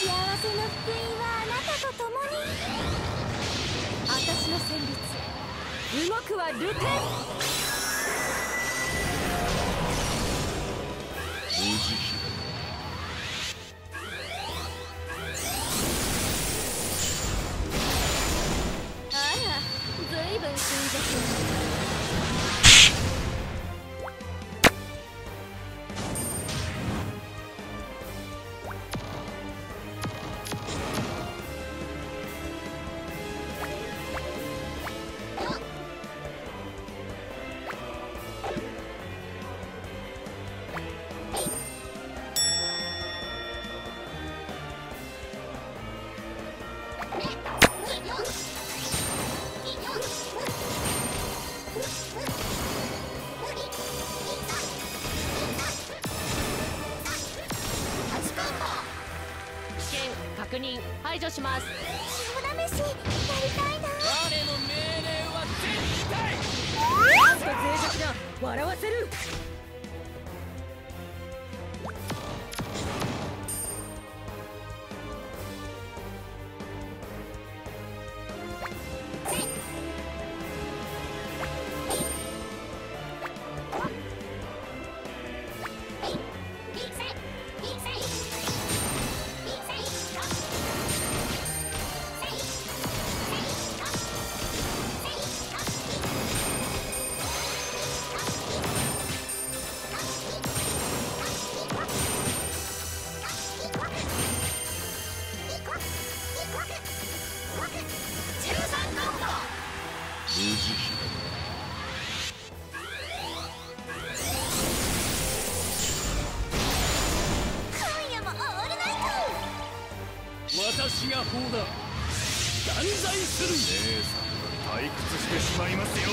幸せの福音はあなたと共に。私の旋律動くはルテンお慈悲あらずいぶん死んでく険確認排除します。しやりたいな。我の命令は絶対。なんと脆弱だ。笑わせる私が法だ。断罪する。姉さんが退屈してしまいますよ。